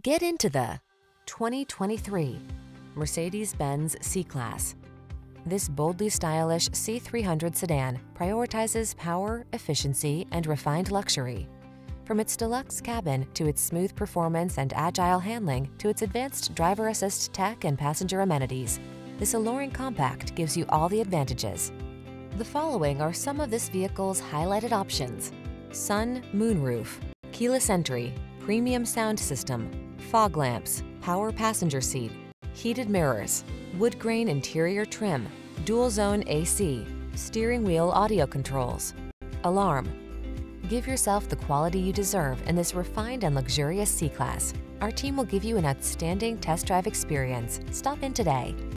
Get into the 2023 Mercedes-Benz C-Class. This boldly stylish C300 sedan prioritizes power, efficiency, and refined luxury. From its deluxe cabin to its smooth performance and agile handling to its advanced driver assist tech and passenger amenities, this alluring compact gives you all the advantages. The following are some of this vehicle's highlighted options. Sun moonroof, keyless entry, premium sound system, fog lamps, power passenger seat, heated mirrors, wood grain interior trim, dual zone AC, steering wheel audio controls, alarm. Give yourself the quality you deserve in this refined and luxurious C-Class. Our team will give you an outstanding test drive experience. Stop in today.